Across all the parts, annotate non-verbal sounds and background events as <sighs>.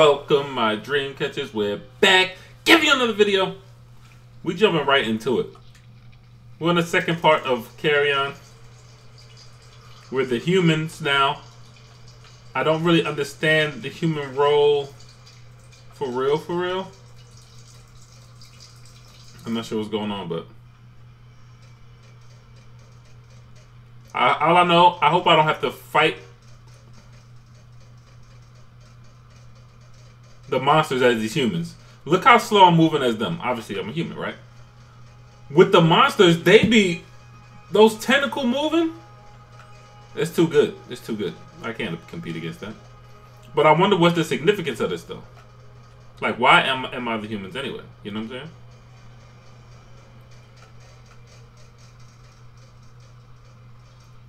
welcome my dream catchers. We're back. Give you another video. We jumping right into it. We're in the second part of Carrion. We're the humans now. I don't really understand the human role for real, for real. I'm not sure what's going on, but I, all I know, I hope I don't have to fight the monsters as these humans. Look how slow I'm moving as them. Obviously, I'm a human, right? With the monsters, they be those tentacle moving. It's too good. It's too good. I can't compete against that. But I wonder what's the significance of this though. Like, why am am I the humans anyway? You know what I'm saying?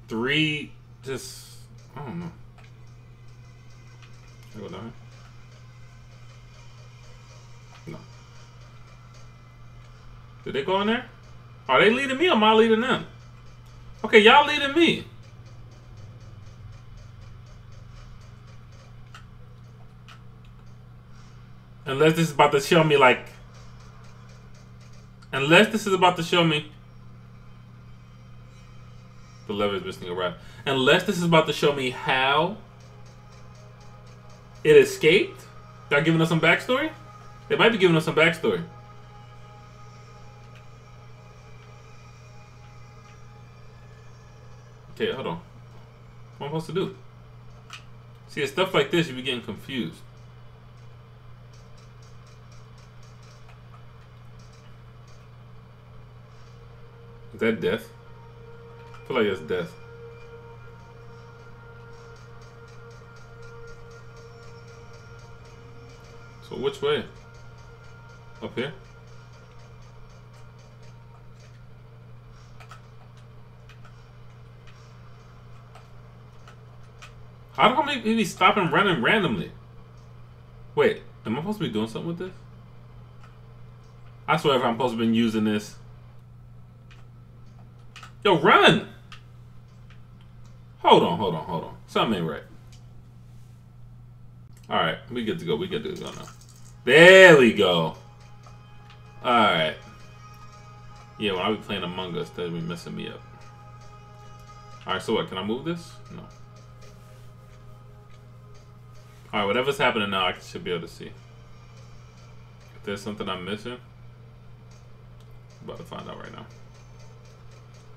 Three, just I don't know. I go down. Did they go in there? Are they leading me or am I leading them? Okay, y'all leading me. Unless this is about to show me like Unless this is about to show me the lever is missing a rod. Unless this is about to show me how it escaped. They're giving us some backstory? They might be giving us some backstory. Hold on. What am I supposed to do? See, stuff like this, you be getting confused. Is that death? I feel like it's death. So which way? Up here? How come he be stopping running randomly? Wait, am I supposed to be doing something with this? I swear if I'm supposed to be using this. Yo, run! Hold on, hold on, hold on. Something ain't right. Alright, we get to go. We get to go now. There we go. Alright. Yeah, when I be playing Among Us, that'd be messing me up. Alright, so what? Can I move this? No. Alright, whatever's happening now, I should be able to see. If there's something I'm missing, I'm about to find out right now.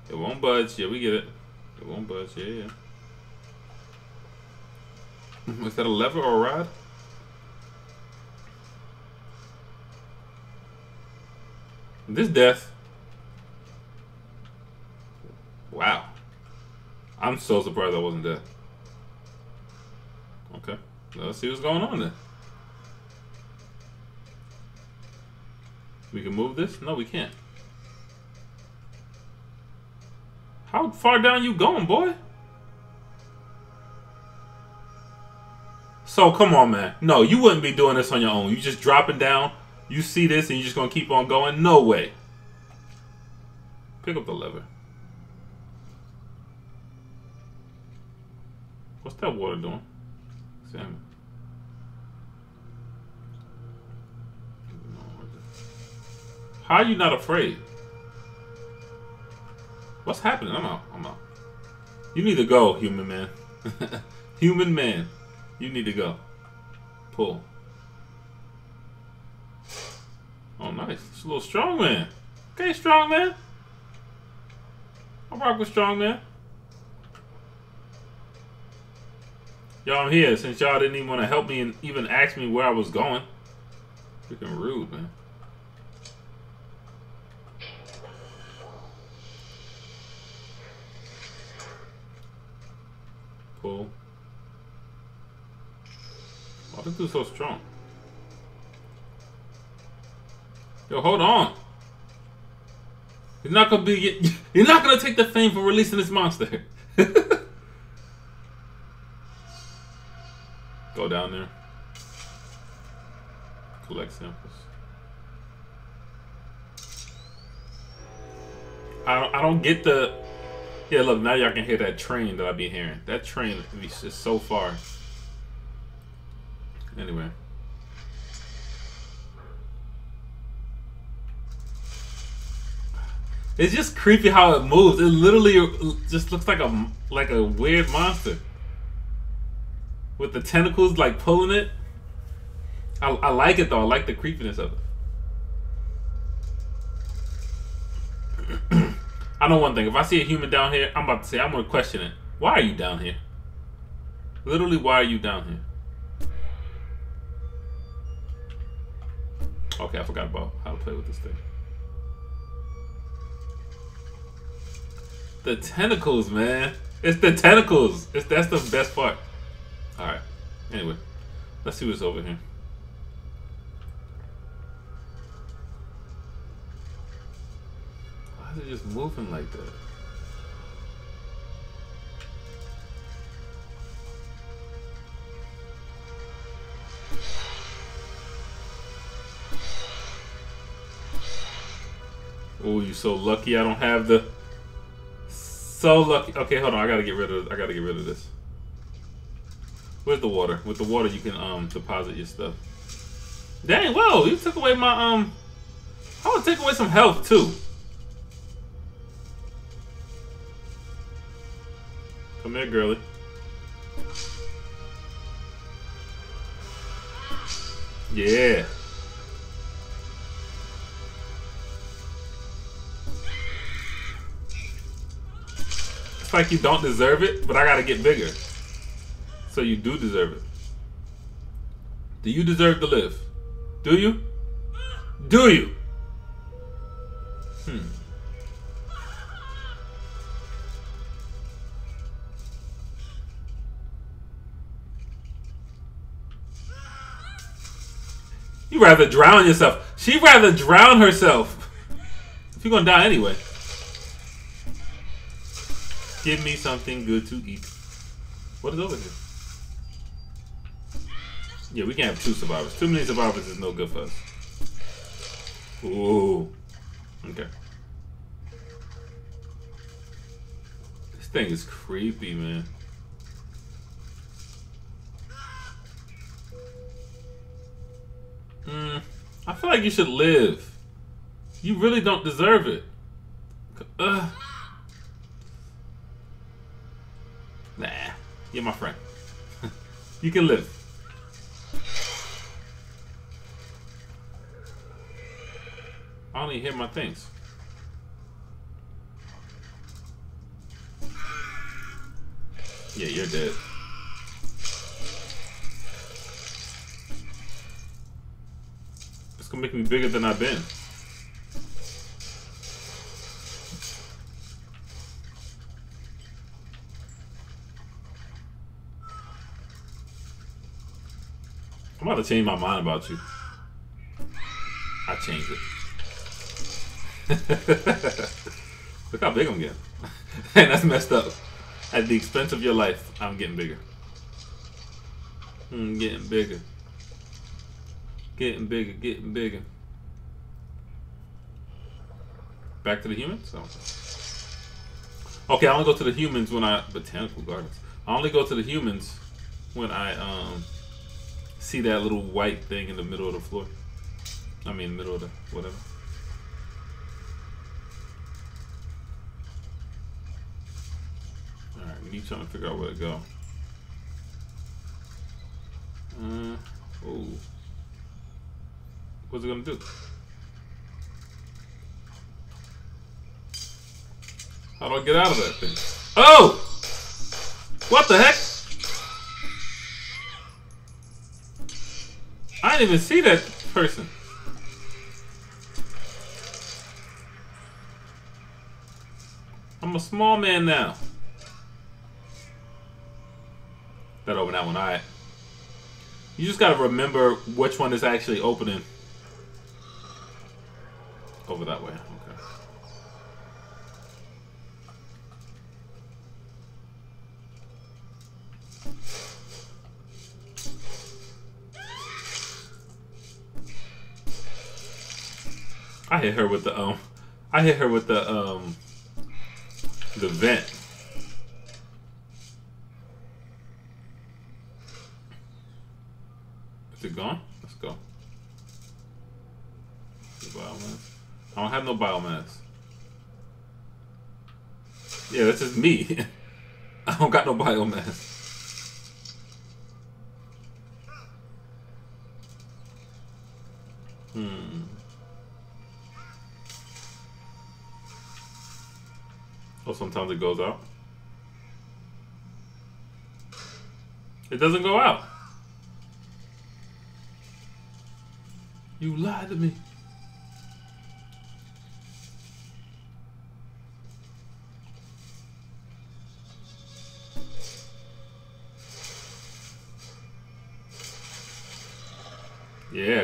It won't budge. Yeah, we get it. It won't budge. Yeah, yeah. Mm-hmm. Is that a lever or a rod? This death. Wow. I'm so surprised I wasn't dead. Let's see what's going on then. We can move this? No, we can't. How far down you going, boy? So come on, man. No, you wouldn't be doing this on your own. You just dropping down. You see this and you're just gonna keep on going. No way. Pick up the lever. What's that water doing? Salmon. How are you not afraid? What's happening? I'm out. I'm out. You need to go, human man. <laughs> human man. You need to go. Pull. Oh, nice. It's a little strong man. Okay, strong man. I'll rock with strong man. Y'all, I'm here since y'all didn't even want to help me and even ask me where I was going. Freaking rude, man. Pull. Why this dude so strong? Yo, hold on. He's not gonna be. <laughs> You're not gonna take the fame for releasing this monster. <laughs> Go down there. Collect samples. I don't, I don't get the. Yeah, look, now y'all can hear that train that I be hearing. That train is so far. Anyway. It's just creepy how it moves. It literally uh, just looks like a like a weird monster with the tentacles like pulling it. I, I like it though. I like the creepiness of it. I know one thing. If I see a human down here, I'm about to say I'm gonna question it. Why are you down here? Literally, why are you down here? Okay, I forgot about how to play with this thing. The tentacles, man. It's the tentacles. It's that's the best part. All right. Anyway, let's see what's over here. Is it just moving like that? Oh, you're so lucky I don't have the so lucky. Okay, hold on. I gotta get rid of. I gotta get rid of this. Where's the water? With the water, you can um deposit your stuff. Dang, whoa! You took away my um. I would take away some health too. Come here, girly. Yeah. It's like you don't deserve it, but I gotta get bigger. So you do deserve it. Do you deserve to live? Do you? Do you? Hmm. You rather drown yourself. She'd rather drown herself. If you're gonna die anyway. Give me something good to eat. What is over here? Yeah, we can't have two survivors. Too many survivors is no good for us. Ooh. Okay. This thing is creepy, man. Hmm. I feel like you should live. You really don't deserve it. Ugh. Nah, you're my friend. <laughs> you can live. I only hit my things. Yeah, you're dead. Gonna make me bigger than I've been. I'm about to change my mind about you. I changed it. <laughs> Look how big I'm getting. and <laughs> that's messed up. At the expense of your life, I'm getting bigger. I'm getting bigger. Getting bigger, getting bigger. Back to the humans? Okay, I only go to the humans when I... Botanical gardens. I only go to the humans when I, um see that little white thing in the middle of the floor. I mean, middle of the whatever. Alright, we need trying to figure out where to go. Uh, oh. What's it gonna do? How do I get out of that thing? Oh! What the heck? I didn't even see that person. I'm a small man now. That open that one, alright. You just gotta remember which one is actually opening. Over that way. Okay. I hit her with the um I hit her with the um the vent. Is it gone? Let's go. Biomass. I don't have no biomass. Yeah, that's just me. <laughs> I don't got no biomass. Hmm. Oh, sometimes it goes out. It doesn't go out. You lied to me.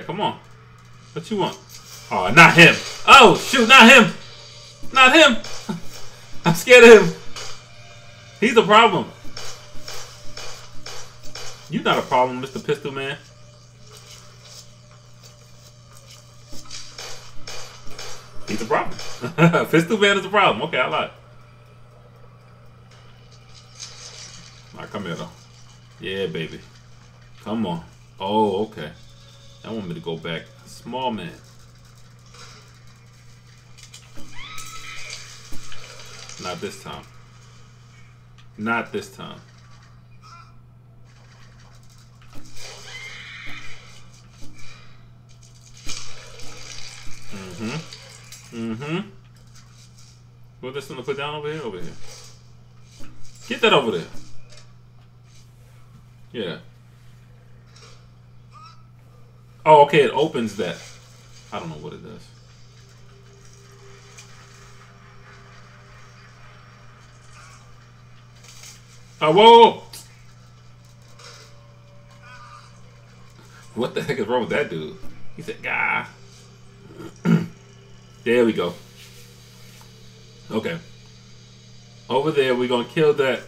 Come on. What you want? Oh, not him. Oh, shoot, not him. Not him. <laughs> I'm scared of him. He's a problem. You're not a problem, Mr. Pistol Man. He's a problem. <laughs> Pistol Man is a problem. Okay, I lied. Alright, come here though. Yeah, baby. Come on. Oh, okay. I want me to go back. Small man. Not this time. Not this time. Mm-hmm. Mm-hmm. What this gonna put down over here? Over here. Get that over there. Yeah. Oh, okay, it opens that. I don't know what it does. Oh, whoa! What the heck is wrong with that dude? He said, "Gah." <clears throat> there we go. Okay. Over there, we're gonna kill that.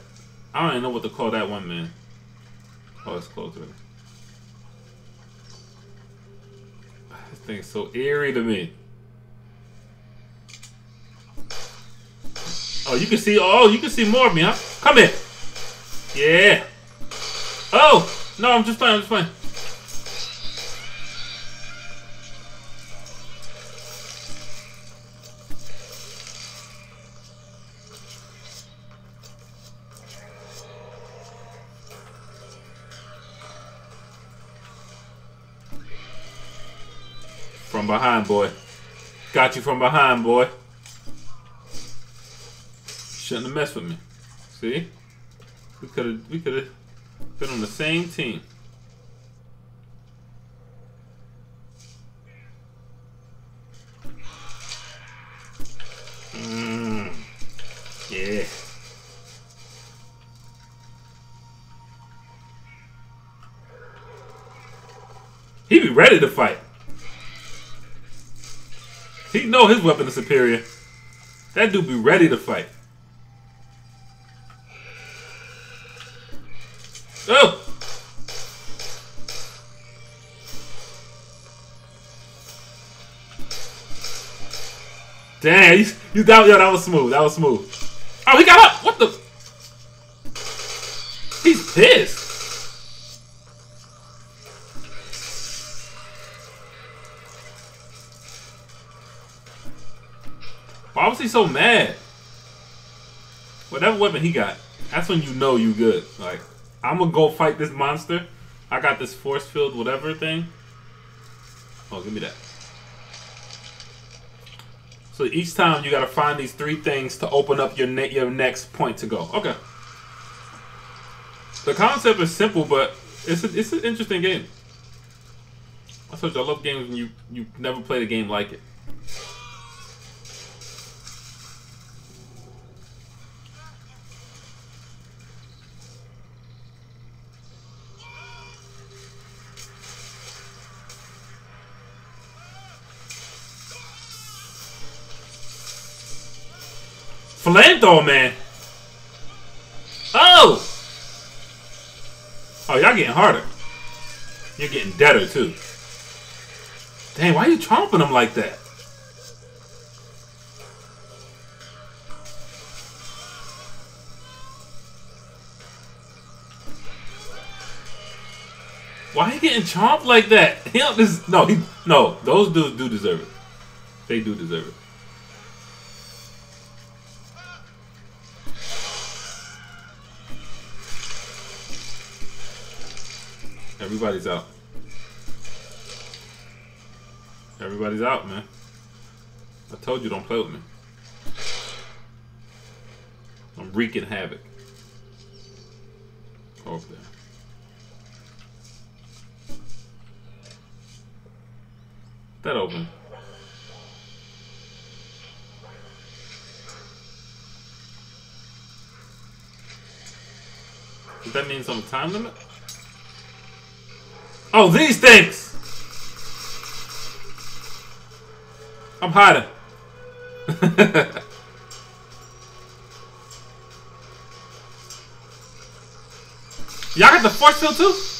I don't even know what to call that one, man. Oh, it's close already. This thing's so eerie to me. Oh, you can see. Oh, you can see more of me, huh? Come here. Yeah. Oh no, I'm just playing. I'm just playing. Behind, boy. Got you from behind, boy. Shouldn't have messed with me. See? We could have we could have been on the same team. Mm. Yeah. He be ready to fight. He know his weapon is superior. That dude be ready to fight. Oh! Damn, you, you yo, that was smooth. That was smooth. Oh, he got up. What the? He's pissed. He so mad? Whatever weapon he got, that's when you know you good. Like, I'm gonna go fight this monster. I got this force field whatever thing. Oh, give me that. So each time you gotta find these three things to open up your ne your next point to go. Okay. The concept is simple, but it's a, it's an interesting game. I told you I love games when you you never played a game like it. Flamethrower man. Oh! Oh, y'all getting harder. You're getting deader too. Dang, why are you chomping them like that? Why you getting chomped like that? <laughs> He don't this no he no those dudes do deserve it. They do deserve it. Everybody's out. Everybody's out, man. I told you don't play with me. I'm wreaking havoc. Over there. That open. Does that mean some time limit? Oh, these things! I'm hiding. <laughs> Y'all got the force field too?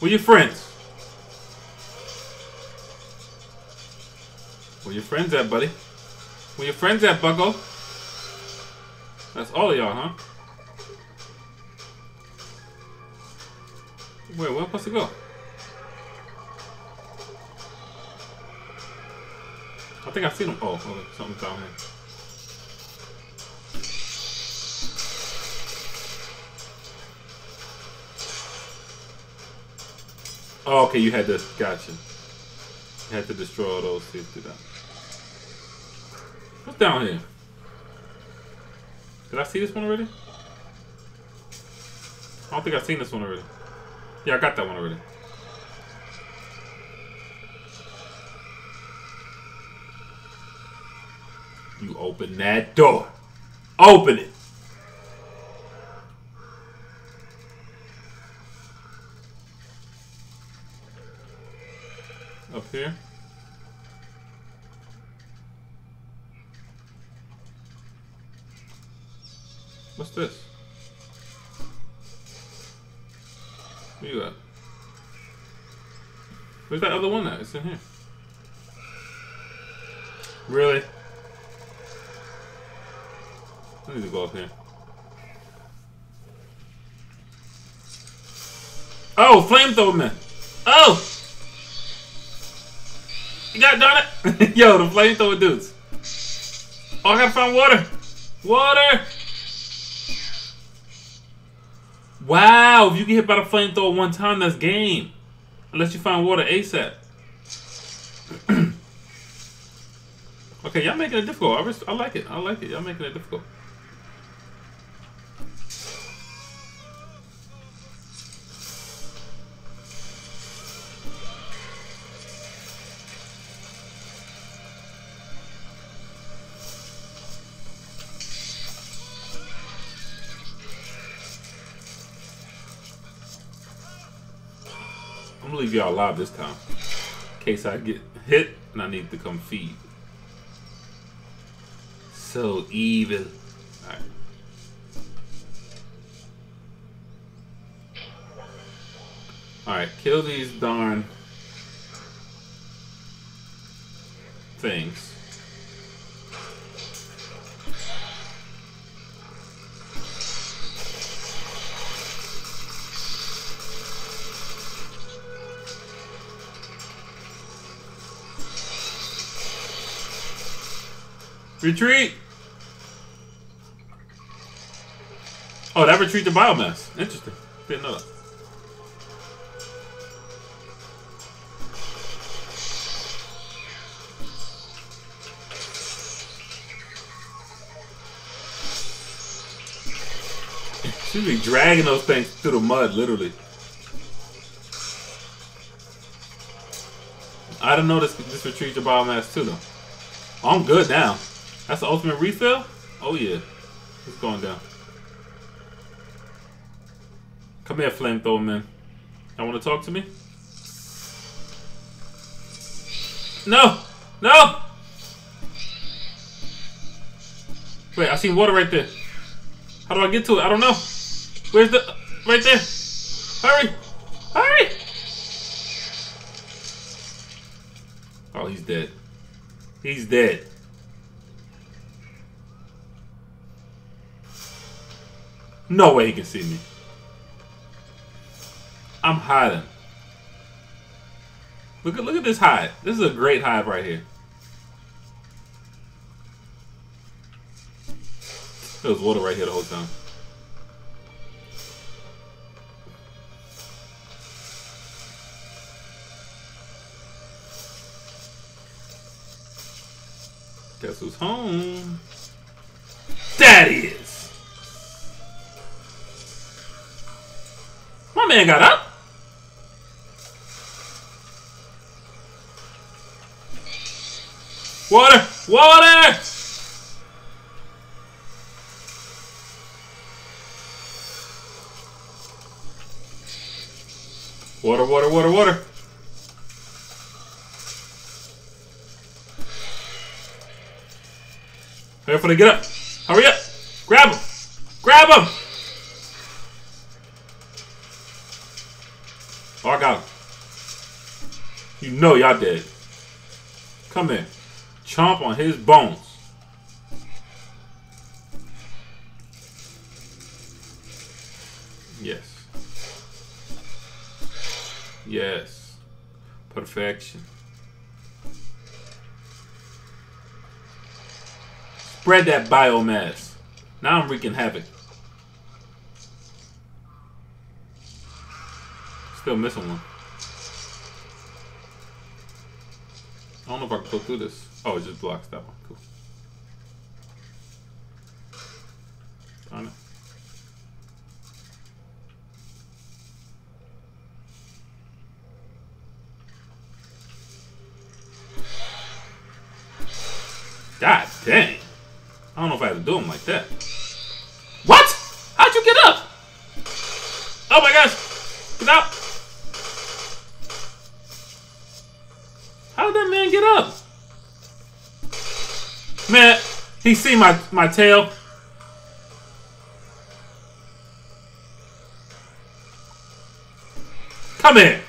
Where your friends? Where your friends at, buddy? Where your friends at, Bucko? That's all of y'all, huh? Wait, where am I supposed to go? I think I see them. Oh, okay, something's down here. Oh, okay, you had to. Gotcha. You had to destroy all those to do that. What's down here? Did I see this one already? I don't think I've seen this one already. Yeah, I got that one already. You open that door. Open it. Up here. What's this? Where you at? Where's that other one at? It's in here. Really? I need to go up here. Oh, flamethrower man. Oh! You got done it? <laughs> Yo, the flamethrower dudes. Oh, I gotta find water. Water! Wow, if you get hit by the flamethrower one time, that's game. Unless you find water ASAP. <clears throat> okay, y'all making it difficult. I, I like it. I like it. Y'all making it difficult. Y'all alive this time. In case I get hit and I need to come feed. So evil. Alright. Alright, kill these darn things. Retreat! Oh, that retreat the biomass. Interesting. Didn't know that. She'd be dragging those things through the mud, literally. I didn't know this this retrieves the biomass too, though. I'm good now. That's the ultimate refill? Oh yeah. It's going down. Come here, flamethrower man. I want to talk to me? No! No! Wait, I see water right there. How do I get to it? I don't know. Where's the... Right there. Hurry! Hurry! Oh, he's dead. He's dead. No way he can see me. I'm hiding. Look at look at this hide. This is a great hide right here. There was water right here the whole time. Guess who's home? Man got up. Water! Water! Water, water, water, for get up. Hurry up. Grab him. Grab him. Oh, I got him. You know y'all dead. Come here. Chomp on his bones. Yes. Yes. Perfection. Spread that biomass. Now I'm wreaking havoc. Still missing one. I don't know if I can go through this. Oh, it just blocks that one. Cool. See my, my tail. Come here.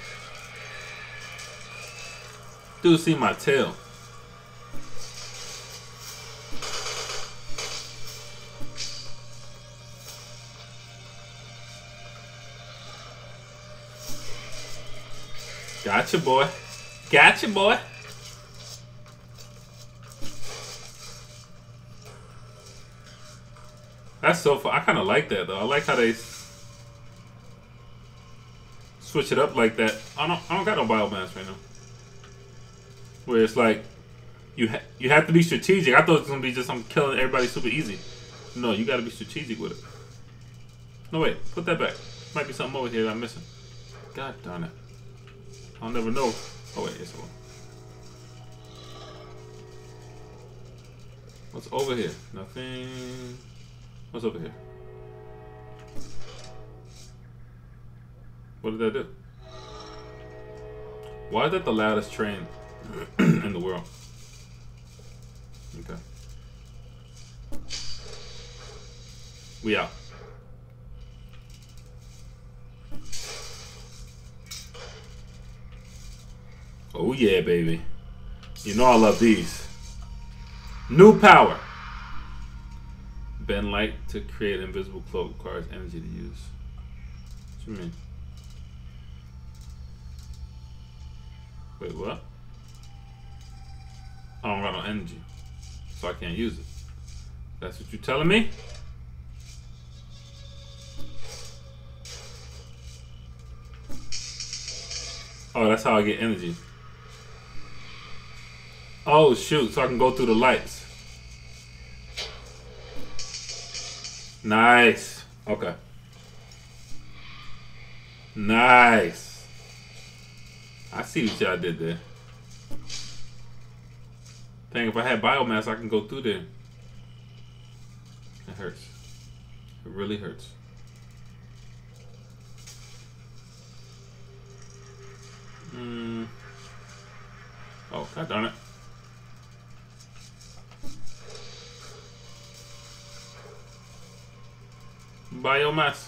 Dude see my tail. Gotcha, boy. Gotcha, boy. That's so fun. I kind of like that, though. I like how they switch it up like that. I don't, I don't got no biomass right now. Where it's like, you ha you have to be strategic. I thought it was going to be just I'm killing everybody super easy. No, you got to be strategic with it. No, wait. Put that back. Might be something over here that I'm missing. God darn it. I'll never know. Oh wait, it's one. What's over here? Nothing. What's over here? What did that do? Why is that the loudest train <clears throat> in the world? Okay. We out. Oh yeah, baby. You know I love these. New power. Bend light to create invisible cloak requires energy to use. What you mean? Wait, what? I don't got no energy. So I can't use it. That's what you're telling me? Oh, that's how I get energy. Oh shoot, so I can go through the lights. Nice. Okay. Nice. I see what y'all did there. Dang, if I had biomass, I can go through there. It hurts. It really hurts. Hmm. Oh, god darn it. Biomass.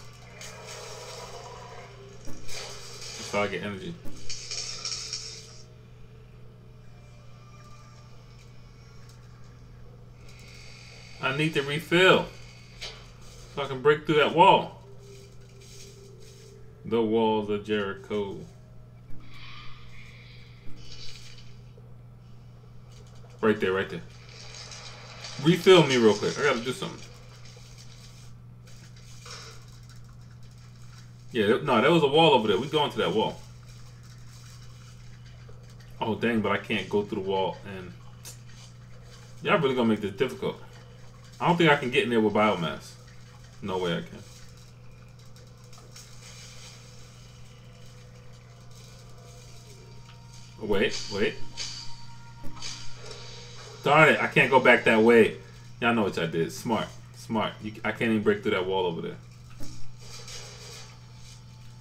How I get energy. I need to refill. So I can break through that wall. The walls of Jericho. Right there, right there. Refill me real quick. I gotta do something. Yeah, no, there was a wall over there. We go into that wall. Oh, dang, but I can't go through the wall. And y'all really gonna make this difficult. I don't think I can get in there with biomass. No way I can. Wait, wait. Darn it, I can't go back that way. Y'all know what I did. Smart. Smart. You, I can't even break through that wall over there.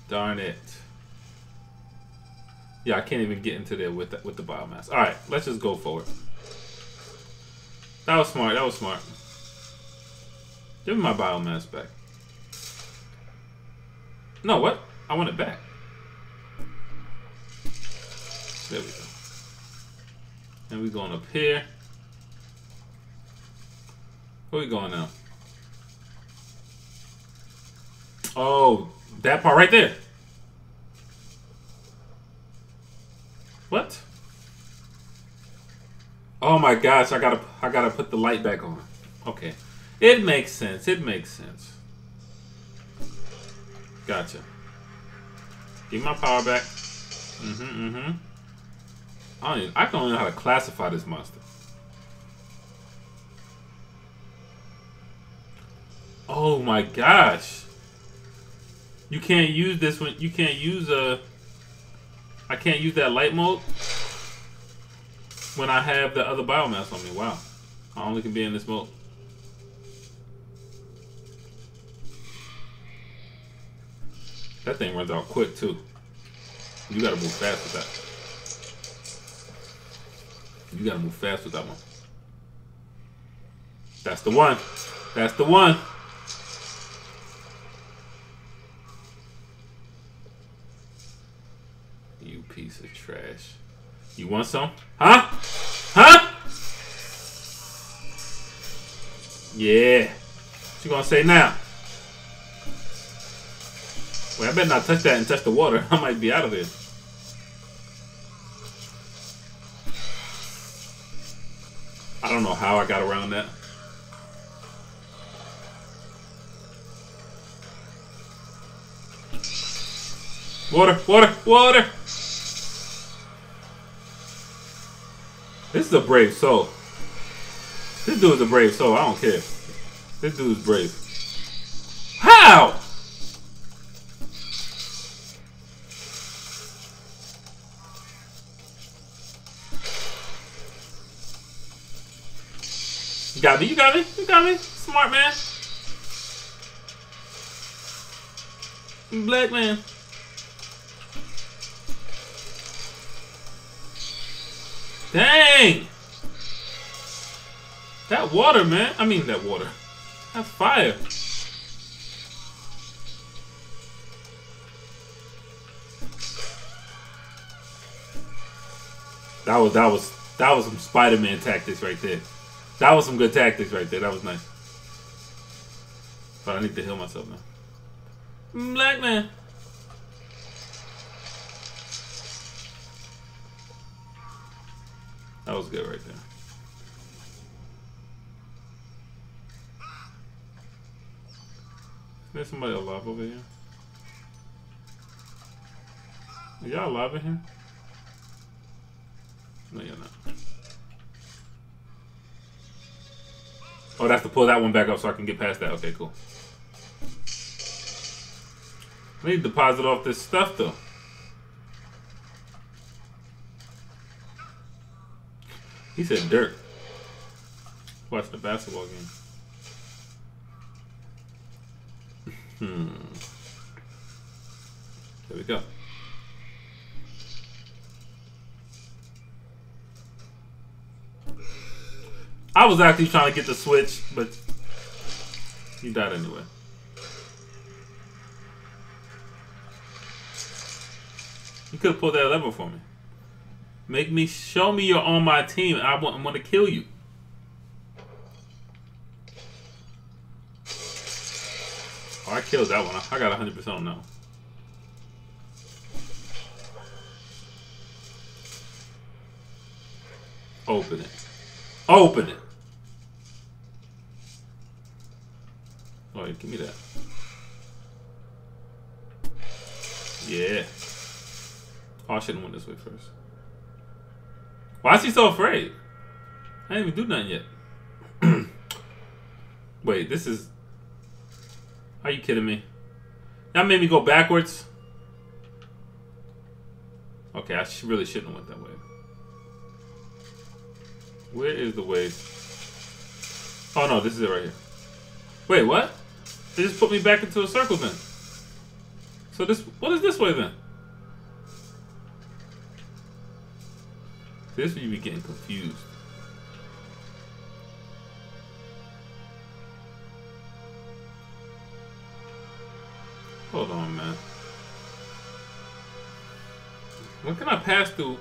Darn it. Yeah, I can't even get into there with the, with the biomass. All right, let's just go forward. That was smart. That was smart. Give me my biomass back. No, what? I want it back. There we go. And we're going up here. Where we going now? Oh, that part right there. What? Oh my gosh, I gotta I gotta put the light back on. Okay. It makes sense. It makes sense. Gotcha. Give my power back. Mm-hmm, mm-hmm. I don't even, I don't know how to classify this monster. Oh my gosh. You can't use this one. You can't use a. I can't use that light mode when I have the other biomass on me. Wow. I only can be in this mode. That thing runs out quick too. You gotta move fast with that. You gotta move fast with that one. That's the one. That's the one. You piece of trash. You want some? Huh? Huh? Yeah. What you gonna say now? Wait, I better not touch that and touch the water. <laughs> I might be out of here. I don't know how I got around that. Water, water, water! This is a brave soul. This dude is a brave soul. I don't care. This dude is brave. How? You got me, you got me, you got me. Smart man. Black man. Dang! That water, man. I mean, that water. That fire. That was that was that was some Spider-Man tactics right there. That was some good tactics right there. That was nice. But I need to heal myself now. Mm, black man. That was good right there. Is there somebody alive over here? Are y'all alive in here? No, you're not. Oh, that's to pull that one back up so I can get past that. Okay, cool. I need to deposit off this stuff, though. He said dirt. Watch the basketball game. Hmm. There we go. I was actually trying to get the switch, but he died anyway. You could have pulled that lever for me. Make me show me you're on my team. I want, I want to kill you. Oh, I killed that one. I got 100% on that. Open it. Open it. Oh, give me that. Yeah. Oh, I shouldn't went this way first. Why is he so afraid? I didn't even do nothing yet. <clears throat> Wait, this is... Are you kidding me? That made me go backwards? Okay, I really shouldn't have went that way. Where is the way? Oh no, this is it right here. Wait, what? They just put me back into a circle then. So this, what is this way then? This you be getting confused. Hold on, man. What can I pass through?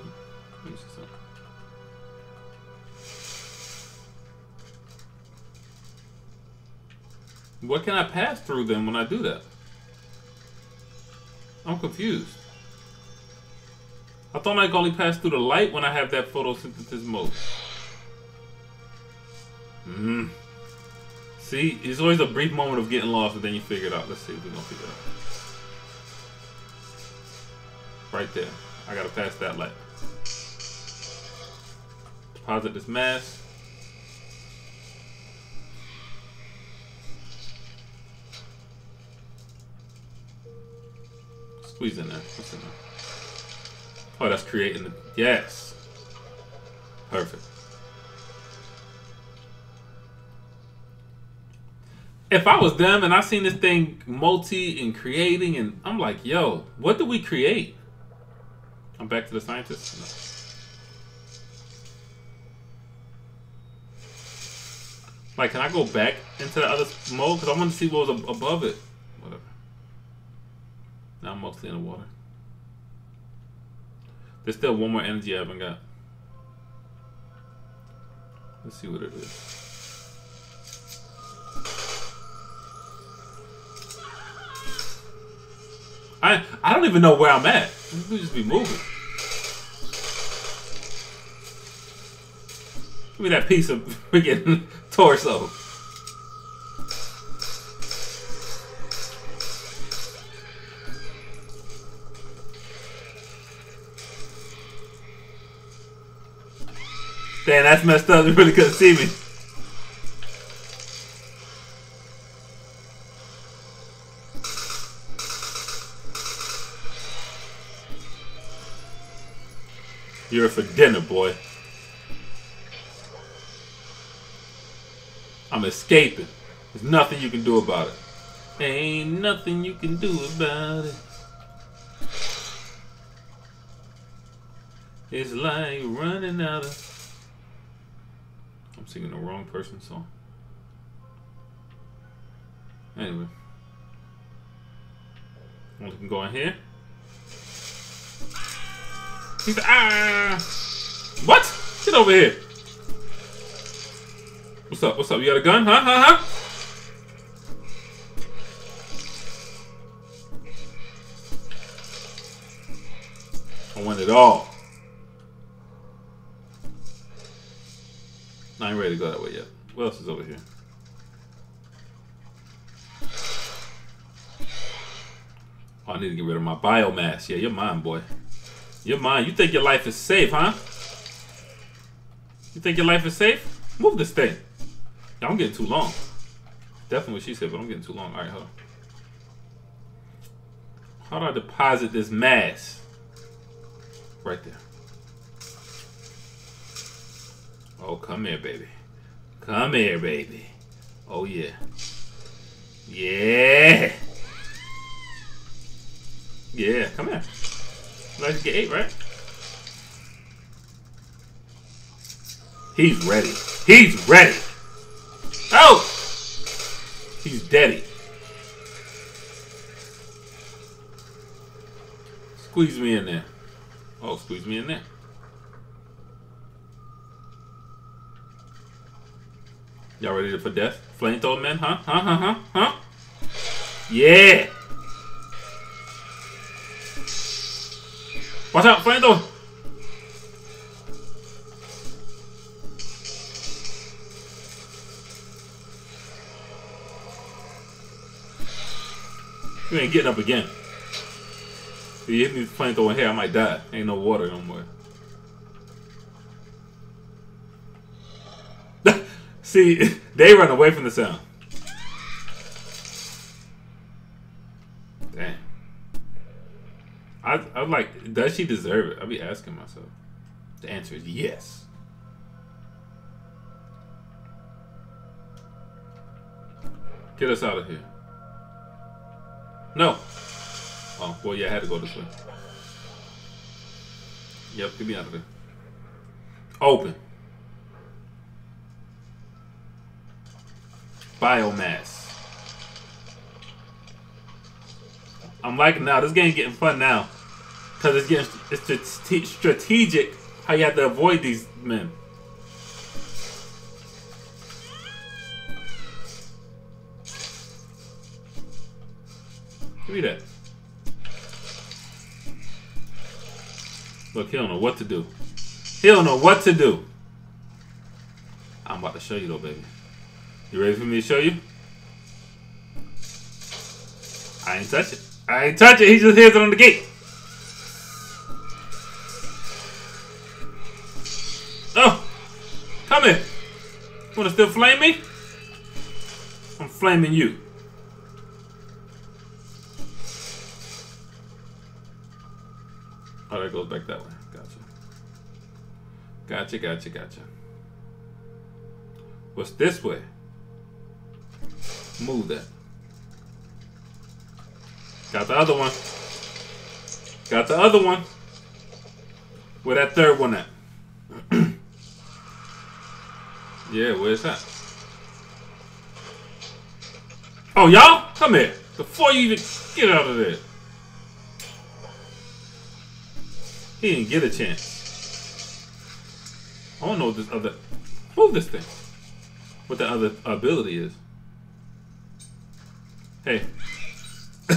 What can I pass through then when I do that? I'm confused. I thought I could only pass through the light when I have that photosynthesis mode. Hmm. See, it's always a brief moment of getting lost, and then you figure it out. Let's see if we're gonna figure it out. Right there. I gotta pass that light. Deposit this mass. Squeeze in there. What's in there? Oh, that's creating the... Yes. Perfect. If I was them and I seen this thing multi and creating and I'm like, yo, what do we create? I'm back to the scientist. No. Like, can I go back into the other mode? Because I want to see what was above it. Whatever. Now I'm mostly in the water. There's still one more energy I haven't got. Let's see what it is. I I don't even know where I'm at. We just be moving. Give me that piece of freaking <laughs> torso. Damn, that's messed up. You really couldn't see me. You're for dinner, boy. I'm escaping. There's nothing you can do about it. Ain't nothing you can do about it. It's like running out of singing the wrong person's song. Anyway. We can go in here. Ah! What? Get over here. What's up? What's up? You got a gun? Huh? Huh? Huh? I want it all. Go that way yet. What else is over here? Oh, I need to get rid of my biomass. Yeah, you're mine, boy. You're mine. You think your life is safe, huh? You think your life is safe? Move this thing. Yeah, I'm getting too long. Definitely what she said, but I'm getting too long. All right, hold on. How do I deposit this mass? Right there. Oh, come here, baby. Come here, baby. Oh, yeah. Yeah. Yeah, come here. Let's get eight, right? He's ready. He's ready. Oh! He's deady. Squeeze me in there. Oh, squeeze me in there. Y'all ready for death? Flamethrower men, huh? Huh, huh, huh, huh? Yeah. Watch out, flamethrower. You ain't getting up again. If you hit me with flamethrower here, I might die. Ain't no water no more. See, <laughs> they run away from the sound. Damn. I, I'm like, does she deserve it? I'll be asking myself. The answer is yes. Get us out of here. No. Oh, well, yeah, I had to go this way. Yep, get me out of there. Open. Biomass. I'm liking now. This game getting fun now. Because it's getting it's strategic how you have to avoid these men. Give me that. Look, he don't know what to do. He don't know what to do. I'm about to show you though, baby. You ready for me to show you? I ain't touch it. I ain't touch it. He just hears it on the gate. Oh! Come here. Wanna still flame me? I'm flaming you. Oh, that goes back that way. Gotcha. Gotcha, gotcha, gotcha. What's this way? Move that. Got the other one. Got the other one. Where that third one at? <clears throat> yeah, where's that? Oh, y'all? Come here. Before you even get out of there. He didn't get a chance. I don't know what this other... Move this thing. What the other ability is. Hey. <laughs>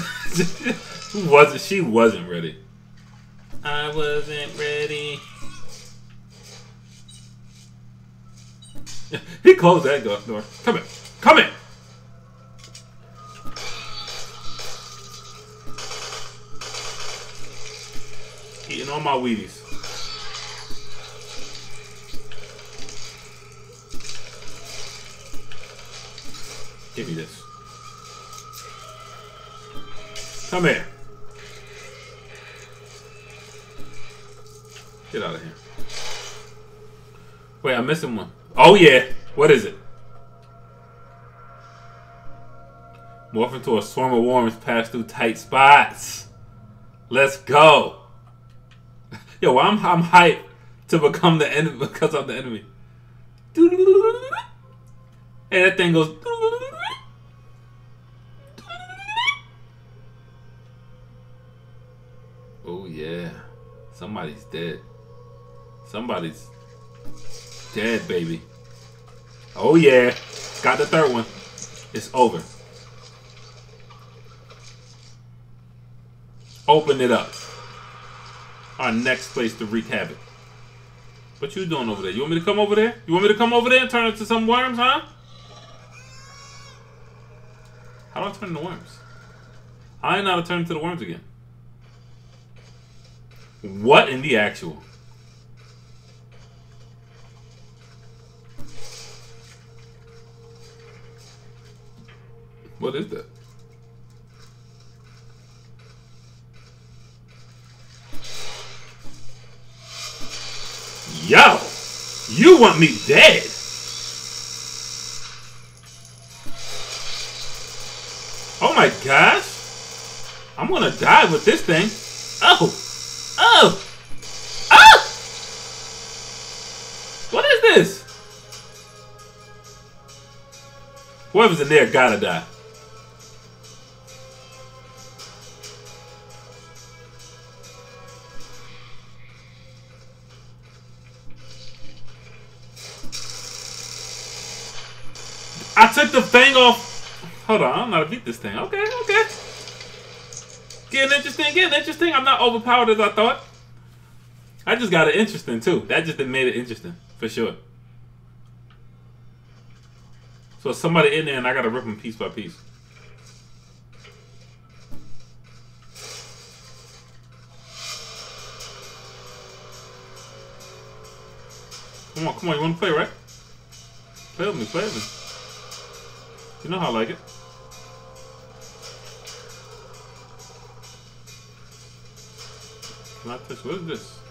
Who wasn't she wasn't ready. I wasn't ready. he closed that door. Come in. Come in. Eating all my Wheaties. Give me this. Come here. Get out of here. Wait, I'm missing one. Oh, yeah. What is it? Morph into a swarm of worms pass through tight spots. Let's go. <laughs> Yo, I'm I'm hyped to become the enemy <laughs> because I'm the enemy. Hey, that thing goes. Somebody's dead. Somebody's dead, baby. Oh yeah, got the third one. It's over. Open it up our next place to wreak havoc. What you doing over there? You want me to come over there? You want me to come over there and turn into some worms, huh? How do I turn into worms? I know how to turn into the worms again. What in the actual? What is that? Yo, you want me dead? Oh my gosh. I'm gonna die with this thing. Oh. Oh. Oh! What is this? Whoever's in there gotta die. I took the thing off. Hold on, I don't know how to beat this thing. Okay, okay. Getting interesting, getting interesting. I'm not overpowered as I thought. I just got it interesting too. That just made it interesting for sure. So somebody in there and I gotta rip them piece by piece. Come on, come on, you wanna play, right? Play with me, play with me. You know how I like it. Not this, what is this?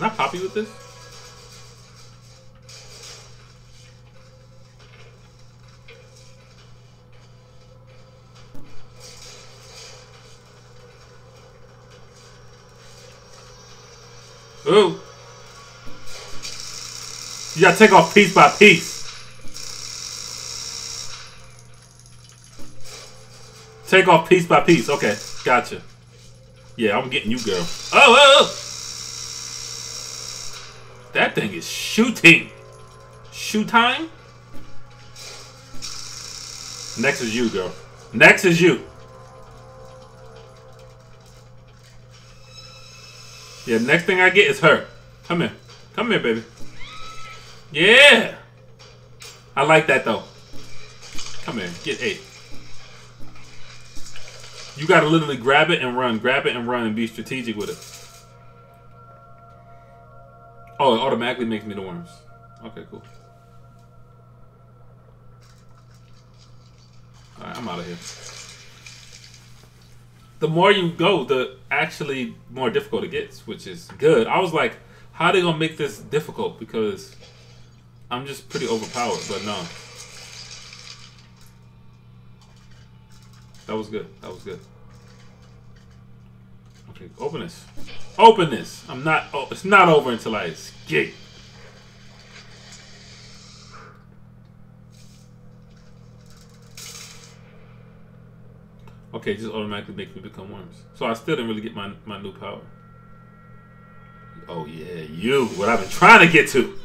Can I pop you with this? Ooh. You gotta take off piece by piece. Take off piece by piece. Okay, gotcha. Yeah, I'm getting you, girl. Oh, oh, oh. That thing is shooting. Shoot time? Next is you, girl. Next is you. Yeah, next thing I get is her. Come here. Come here, baby. Yeah. I like that, though. Come here. Get eight. You gotta literally grab it and run. Grab it and run and be strategic with it. Oh, it automatically makes me the worms. Okay, cool. Alright, I'm out of here. The more you go, the actually more difficult it gets, which is good. I was like, how are they gonna make this difficult? Because I'm just pretty overpowered, but no. That was good. That was good. Okay, open this. Open this. I'm not. Oh, it's not over until I escape. Okay, just automatically makes me become worms. So I still didn't really get my my new power. Oh yeah, you. What I've been trying to get to.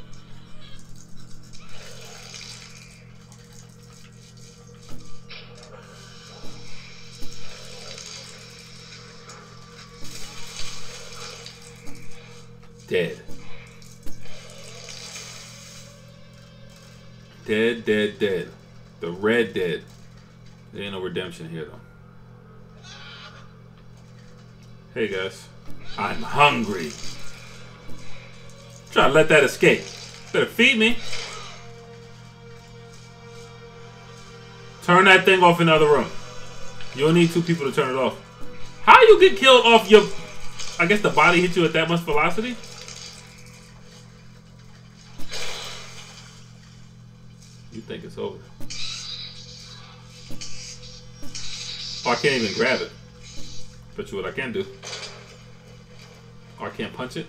Dead. Dead, dead, dead. The red dead. There ain't no redemption here, though. Hey, guys. I'm hungry. Try to let that escape. Better feed me. Turn that thing off in the other room. You'll need two people to turn it off. How you get killed off your... I guess the body hit you at that much velocity? Oh, I can't even grab it. Bet you what I can do. Oh, I can't punch it?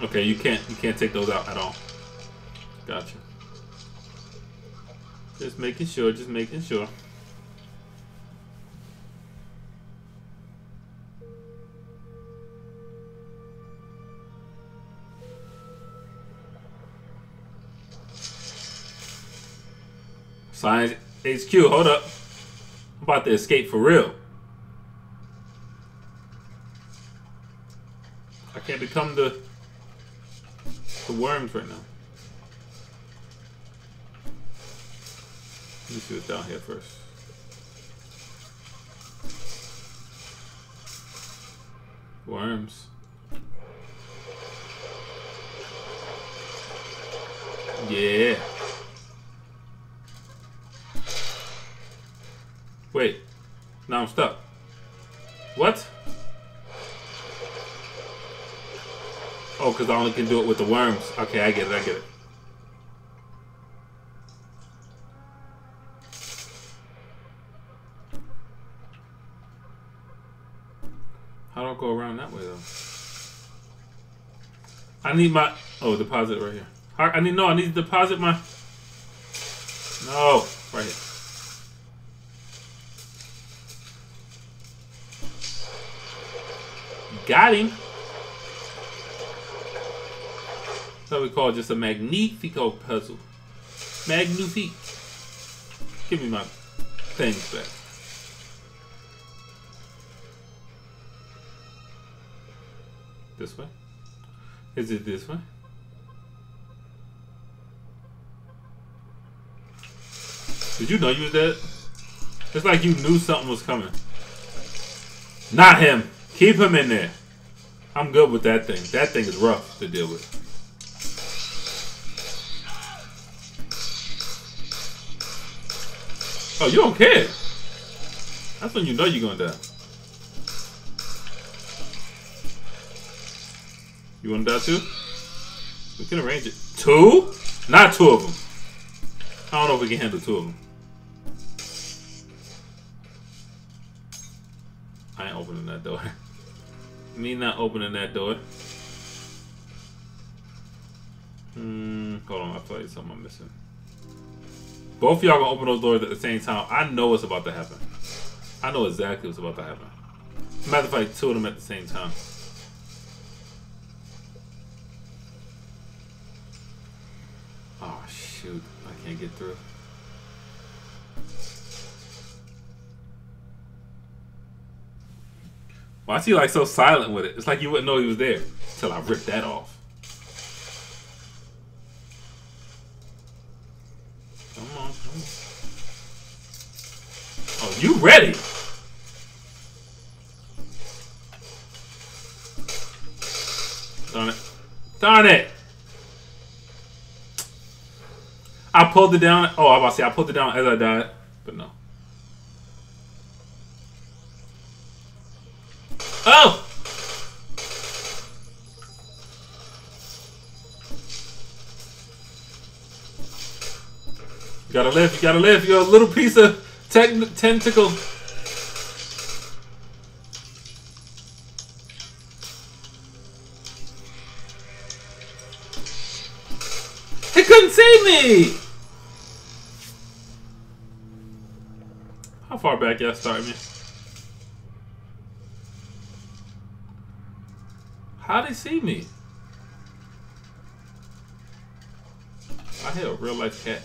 Okay, you can't you can't take those out at all. Gotcha. Just making sure, just making sure. Science HQ, hold up. I'm about to escape for real. I can't become the the worms right now. Let me see what's down here first. Worms. Yeah. Wait. Now I'm stuck. What? Oh, because I only can do it with the worms. Okay, I get it, I get it. How do I go around that way, though? I need my... Oh, deposit right here. I need no. I need to deposit my. No, right here. Got him. What we call just a magnifico puzzle. Magnifique. Give me my things back. This way? Is it this way? Did you know you was dead? It's like you knew something was coming. Not him. Keep him in there. I'm good with that thing. That thing is rough to deal with. Oh, you don't care. That's when you know you're gonna die. You wanna die too? We can arrange it. Two? Not two of them. I don't know if we can handle two of them. I ain't opening that door. <laughs> Me not opening that door. Hmm, hold on, I like something I'm missing. Both of y'all gonna open those doors at the same time. I know what's about to happen. I know exactly what's about to happen. Matter of fact, two of them at the same time. Oh shoot, I can't get through. Why is he like so silent with it? It's like you wouldn't know he was there until I ripped that off. Come on, come on. Oh, you ready? Darn it. Darn it! I pulled it down. Oh, I was about to say I pulled it down as I died, but no. Oh! You gotta live, you gotta live. You're a little piece of tentacle. He couldn't see me! How far back y'all start me? How'd they see me? I hit a real life cat.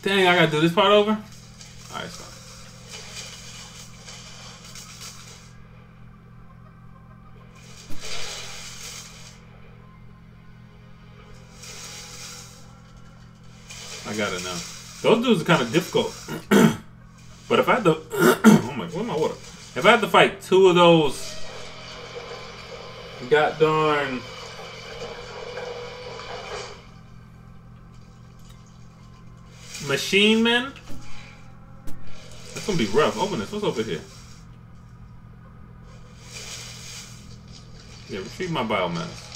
Dang, I gotta do this part over? Alright, fine. I got it now. Those dudes are kind of difficult. <clears throat> but if I had to... <clears throat> oh my... Where's my water? If I had to fight two of those... God darn... Machine men? That's gonna be rough. Open this. What's over here? Yeah, retrieve my biomass.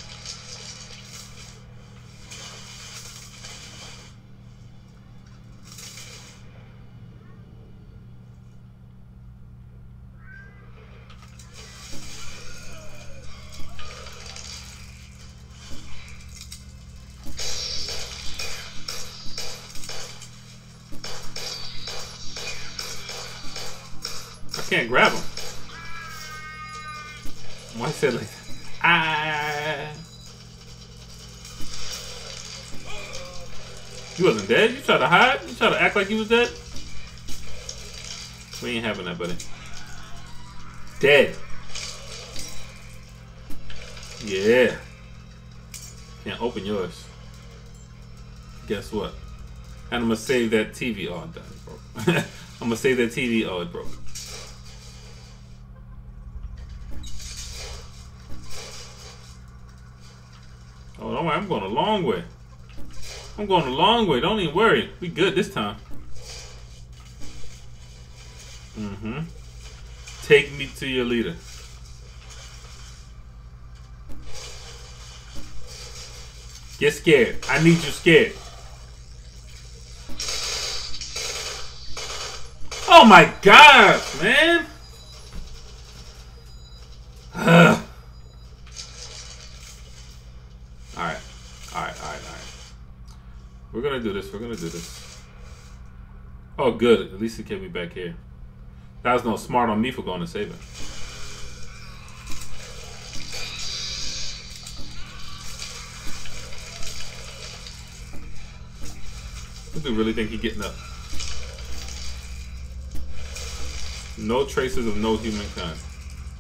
You was dead? We ain't having that, buddy. Dead. Yeah. Can't open yours. Guess what? And I'm gonna save that TV. Oh, done, <laughs> I'm gonna save that TV. Oh, it broke. Oh, don't worry. I'm going a long way. I'm going a long way. Don't even worry. We good this time. your leader. Get scared. I need you scared. Oh my god, man! Alright, alright, alright, alright. We're gonna do this, we're gonna do this. Oh good, at least it kept me back here. That was no smart on me for going to save it. Do really think he getting up? No traces of no humankind.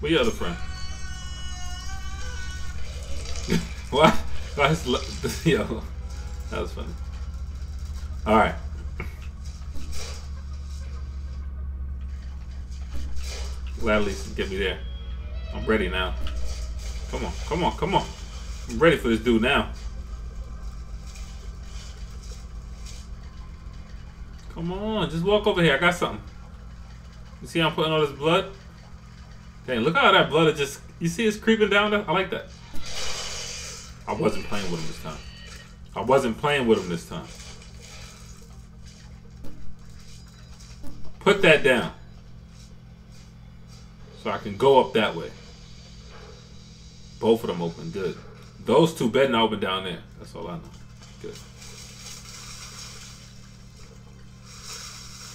Where your other friend? <laughs> what? Why is <laughs> yo? That was funny. All right. Glad at least get me there. I'm ready now. Come on, come on, come on. I'm ready for this dude now. Come on, just walk over here. I got something. You see how I'm putting all this blood? Dang, look how that blood is just... You see it's creeping down there? I like that. I wasn't playing with him this time. I wasn't playing with him this time. Put that down. So I can go up that way. Both of them open. Good. Those two better not open down there. That's all I know. Good.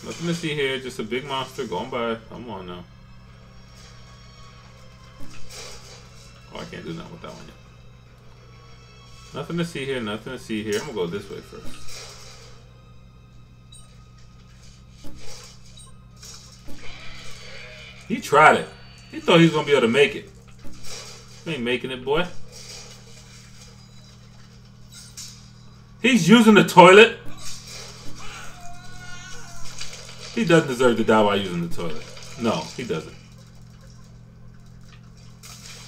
Nothing to see here, just a big monster going by. Come on now. Oh, I can't do nothing with that one yet. Nothing to see here, nothing to see here. I'm gonna go this way first. He tried it. He thought he was gonna be able to make it. He ain't making it, boy. He's using the toilet. He doesn't deserve to die while using the toilet. No, he doesn't.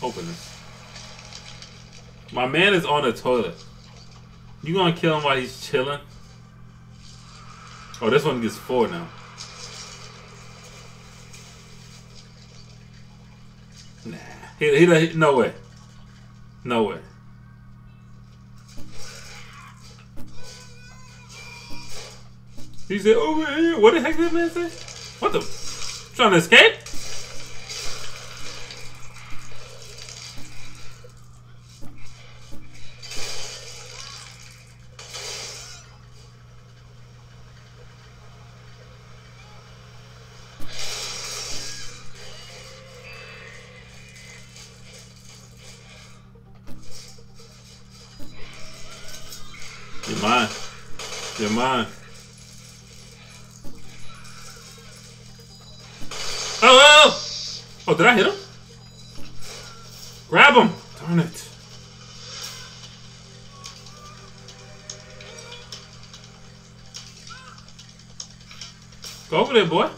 Open this. My man is on the toilet. You gonna kill him while he's chilling? Oh, this one gets four now. Nah, he, he, he no way, no way. He said, over here. What the heck did that man say? What the? Trying to escape? You're mine. You're mine. Oh, did I hit him? Grab him! Darn it. Go over there, boy.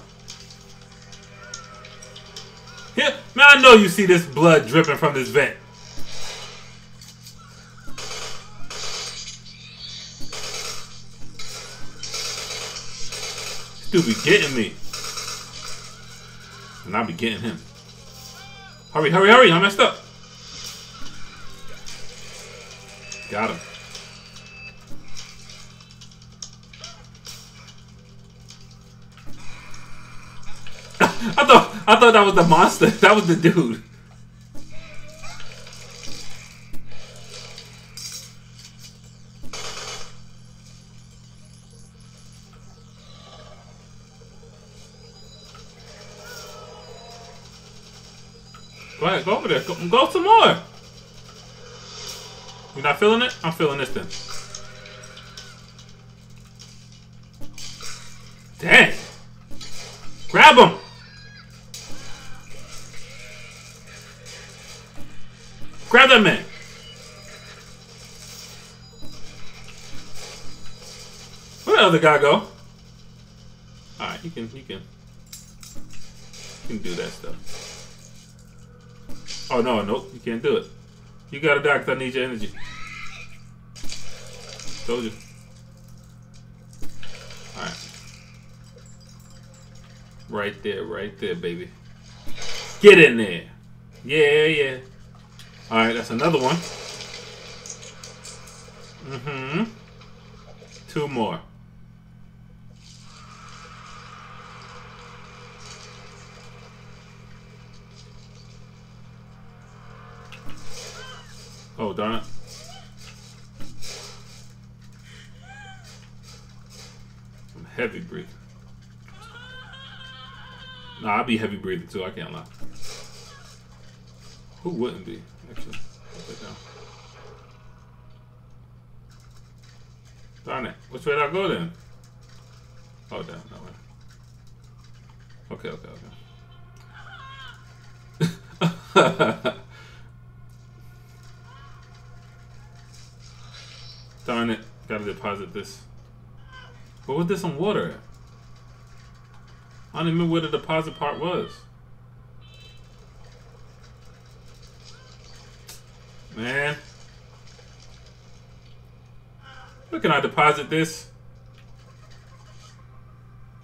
Here, man, I know you see this blood dripping from this vent. Dude be getting me. And I'll be getting him. Hurry, hurry, hurry! I messed up. Got him. <laughs> I thought I thought that was the monster. <laughs> That was the dude. Feeling it? I'm feeling this then. Dang. Grab him. Grab that man. Where the other guy go? Alright, he can, he can, he can do that stuff. Oh, no, nope. You can't do it. You gotta die because I need your energy. Told you. Alright. Right there, right there, baby. Get in there. Yeah, yeah. Alright, that's another one. Mm-hmm. Two more. Heavy breathing. Nah, I'd be heavy breathing too. I can't lie. Who wouldn't be? Actually, put that down. Darn it. Which way did I go then? Oh, down that way. Okay, okay, okay. <laughs> Darn it. Gotta deposit this. But what this some water? I don't even remember where the deposit part was. Man. Where can I deposit this?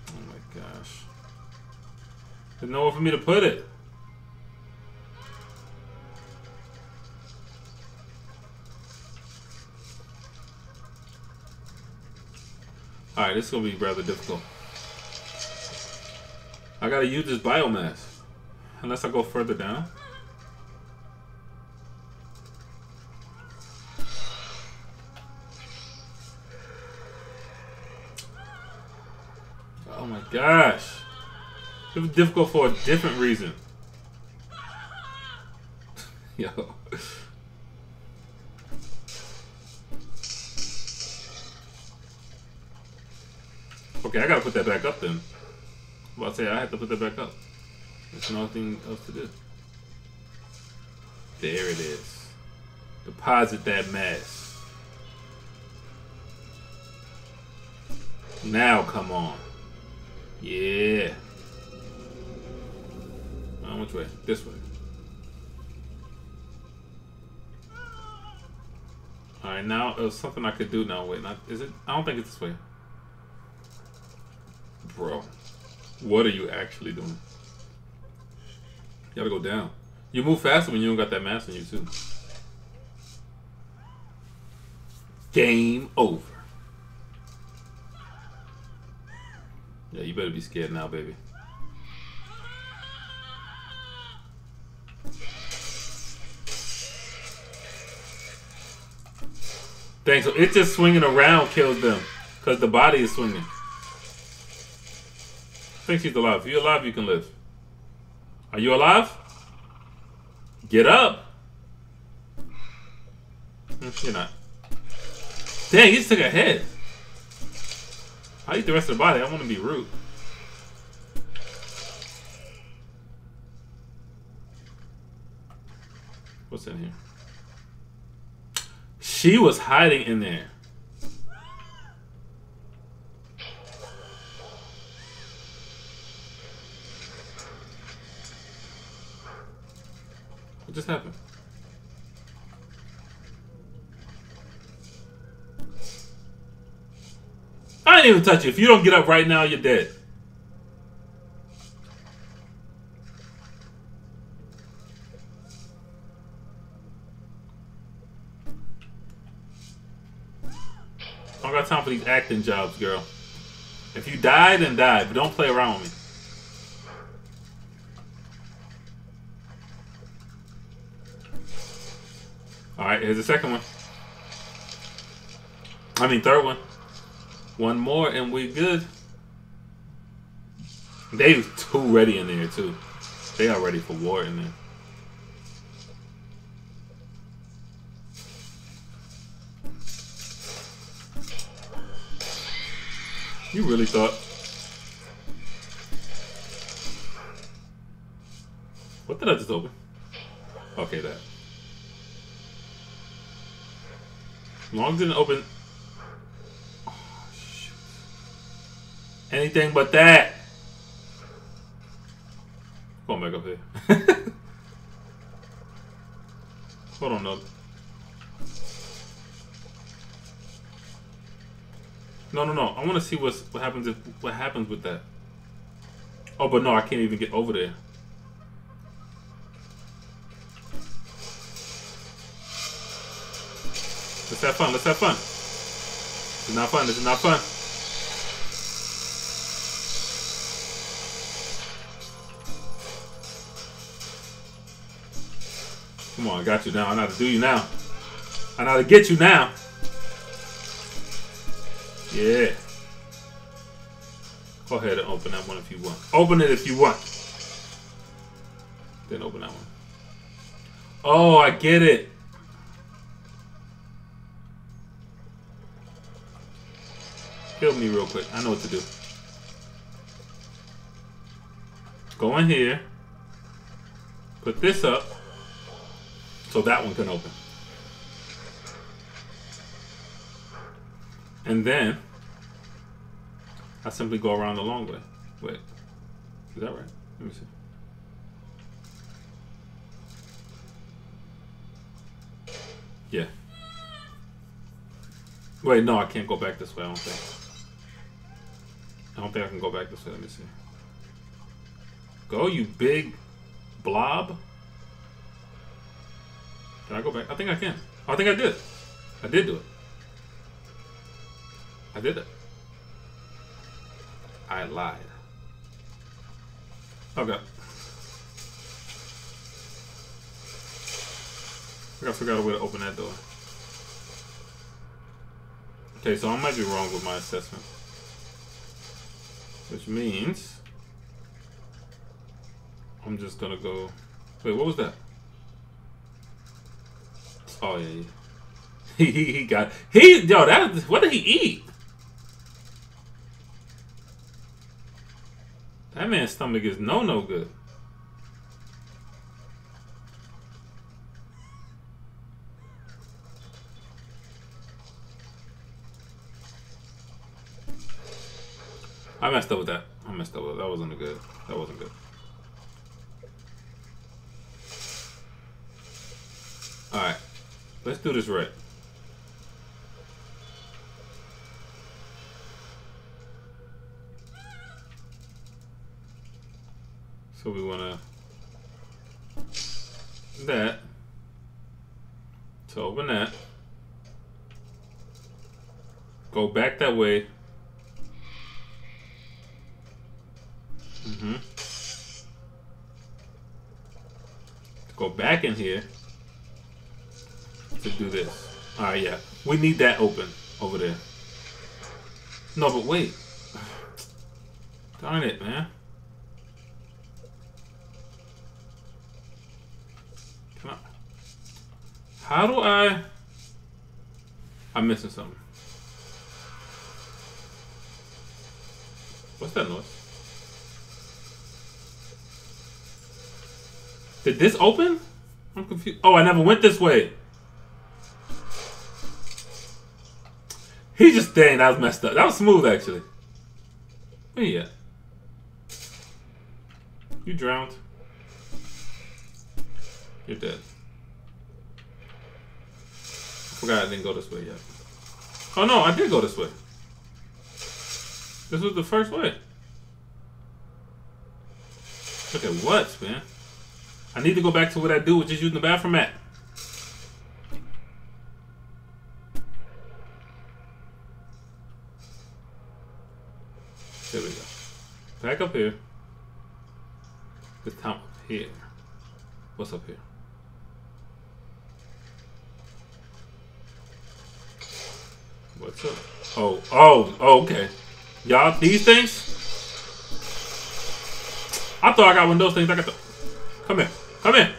Oh my gosh. There's nowhere for me to put it. Alright, this is going to be rather difficult. I got to use this biomass. Unless I go further down. Oh my gosh. It was difficult for a different reason. <laughs> Yo. Okay, I gotta put that back up then. Well, I say I have to put that back up. There's nothing else to do. There it is. Deposit that mass. Now come on. Yeah. Uh, which way? This way. Alright, now there's something I could do now. Wait, not is it? I don't think it's this way. Bro. What are you actually doing? You gotta go down. You move faster when you don't got that mass on you too. Game over. Yeah, you better be scared now, baby. Thanks. So it's just swinging around kills them because the body is swinging. Think she's alive. If you're alive, you can live. Are you alive? Get up. You're not. Dang, you just took a hit. I eat the rest of the body. I want to be rude. What's in here? She was hiding in there. What just happened? I didn't even touch you. If you don't get up right now, you're dead. I don't got time for these acting jobs, girl. If you die, then die. But don't play around with me. Alright, here's the second one. I mean, third one. One more and we good. They too ready in there too. They are ready for war in there. You really thought? What did I just open? Okay, that. Long didn't open Anything but that. Come on back up here. <laughs> Hold on, no. No, no, no. I want to see what's what happens if what happens with that. Oh, but no, I can't even get over there. Let's have fun. Let's have fun. This is not fun. This is not fun. Come on, I got you now. I know how to do you now. I know how to get you now. Yeah. Go ahead and open that one if you want. Open it if you want. Then open that one. Oh, I get it. Help me real quick. I know what to do. Go in here. Put this up. So that one can open. And then I simply go around the long way. Wait. Is that right? Let me see. Yeah. Wait, no, I can't go back this way, I don't think. I don't think I can go back this way. Let me see. Go, you big blob. Can I go back? I think I can. I think I did. I did do it. I did it. I lied. Oh, okay. I gotta figure out a way to open that door. Okay, so I might be wrong with my assessment. Which means I'm just gonna go. Wait, what was that? Oh yeah, yeah. <laughs> he, he he got he yo that what did he eat? That man's stomach is no no good. I messed up with that. I messed up with that. That wasn't good. That wasn't good. Alright. Let's do this right. So we want to that to open that. Go back that way. Mm-hmm. Go back in here to do this. Alright, yeah. We need that open over there. No, but wait. <sighs> Darn it, man. Come on. How do I... I'm missing something. What's that noise? Did this open? I'm confused. Oh, I never went this way. He just dang, that was messed up. That was smooth actually. Where you at? You drowned. You're dead. I forgot I didn't go this way yet. Oh no, I did go this way. This was the first way. Look at what, man? I need to go back to what I do, which is using the bathroom at. There we go. Back up here. Top up here. What's up here? What's up? Oh, oh, oh, okay. Y'all, these things? I thought I got one of those things. I got the. Come here. Come here.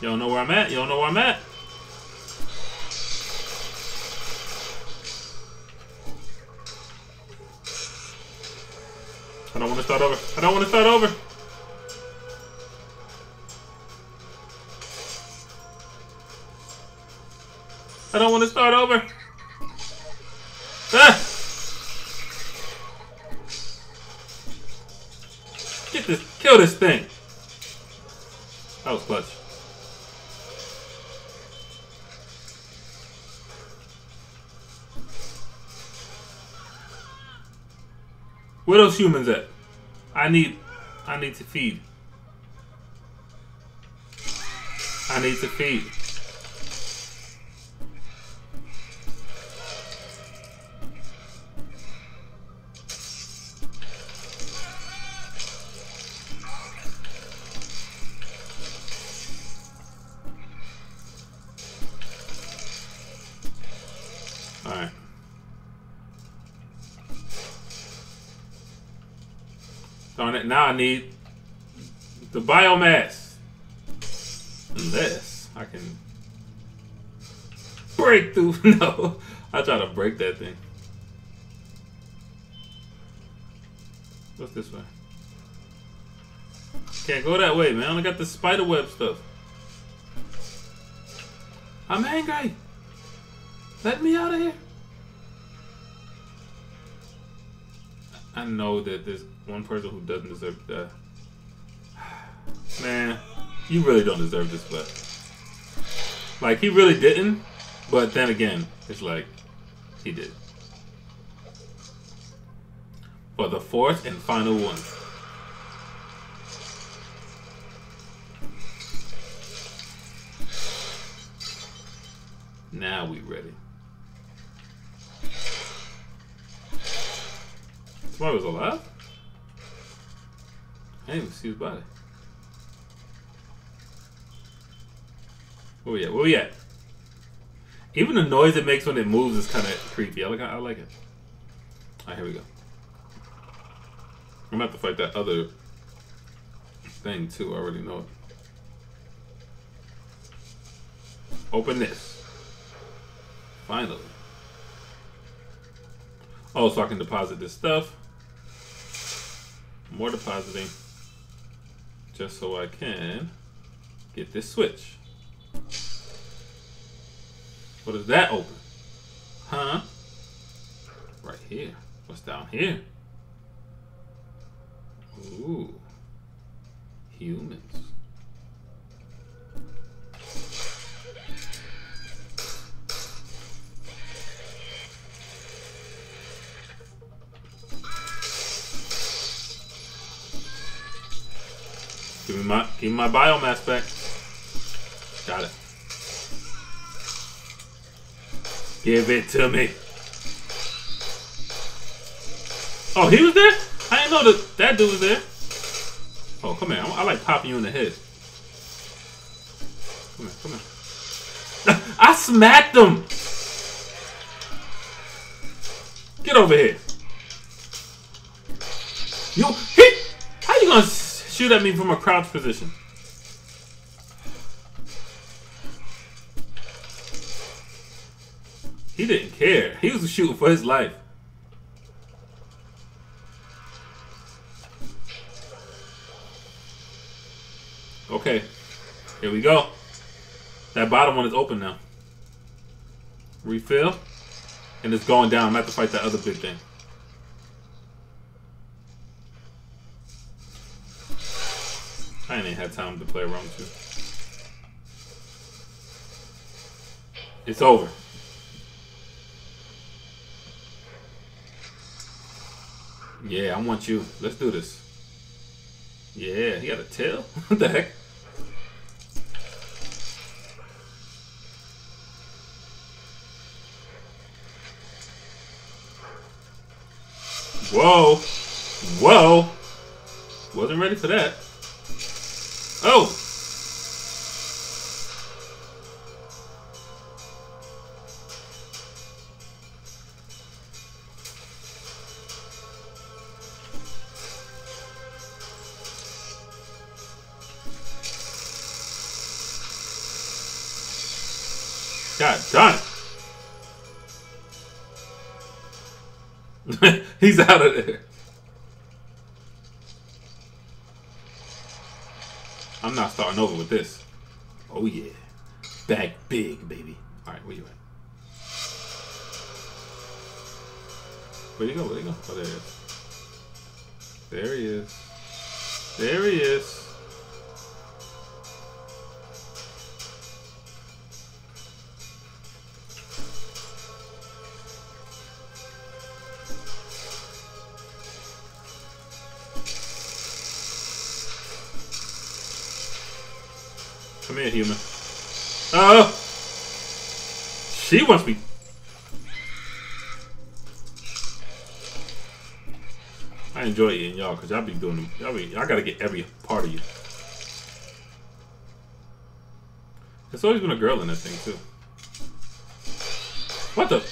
You don't know where I'm at? You don't know where I'm at? I don't want to start over. I don't want to start over. I don't want to start over. Ah! Kill this thing. That was clutch. Where those humans at? I need, I need to feed. I need to feed. Darn it. Now I need the biomass. Unless I can break through. <laughs> no, I try to break that thing. What's this way? Can't go that way, man. I got the spider web stuff. I'm angry. Let me out of here. I know that there's one person who doesn't deserve that. <sighs> Man, you really don't deserve this, but like he really didn't. But then again, it's like he did. For the fourth and final one. Now we ready. Somebody was alive? I didn't even see his body. Where we at? Where we at? Even the noise it makes when it moves is kind of creepy. I like, I like it. Alright, here we go. I'm about to fight that other thing too. I already know it. Open this. Finally. Oh, so I can deposit this stuff. More depositing. Just so I can get this switch. What is that open? Huh? Right here. What's down here? Ooh. Humans. Give me my give me my biomass back. Got it. Give it to me. Oh, he was there? I didn't know that that dude was there. Oh, come here. I, I like popping you in the head. Come here, come here. <laughs> I smacked him. Get over here. You, he, how you gonna shoot at me from a crouch position? He didn't care. He was shooting for his life. Okay. Here we go. That bottom one is open now. Refill. And it's going down. I'm have to fight that other big thing. I ain't had time to play around you. It's over. Yeah, I want you. Let's do this. Yeah, he got a tail? <laughs> what the heck? Whoa. Whoa. Wasn't ready for that. Oh! God done. <laughs> He's out of there. I'm not starting over with this. Oh yeah. Back big, baby. Alright, where you at? Where'd he go? Where'd he go? Oh, there he is. Come here, human. Oh! She wants me. I enjoy eating y'all because y'all be doing them. I gotta get every part of you. There's always been a girl in that thing, too. What the?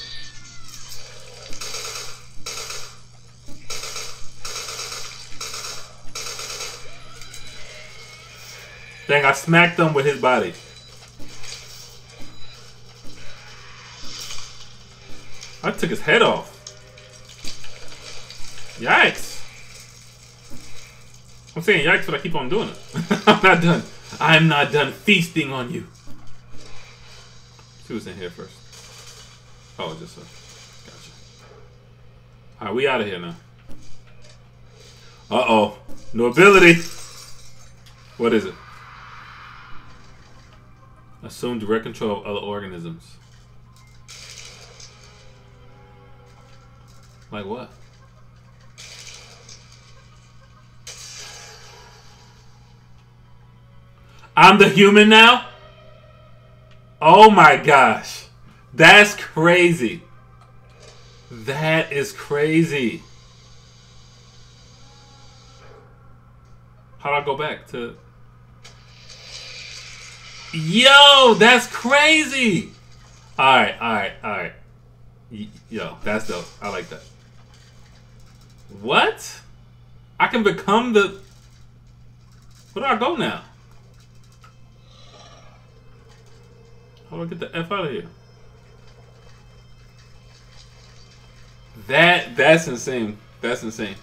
Dang, I smacked him with his body. I took his head off. Yikes. I'm saying yikes, but I keep on doing it. <laughs> I'm not done. I'm not done feasting on you. See what's in here first. Oh, just a. Gotcha. Alright, we out of here now. Uh oh. Nobility. What is it? Assume direct control of other organisms. Like what? I'm the human now? Oh my gosh. That's crazy. That is crazy. How do I go back to... Yo, that's crazy. All right, all right, all right. Yo, that's dope. I like that. What? I can become the... Where do I go now? How do I get the F out of here? That, that's insane. That's insane.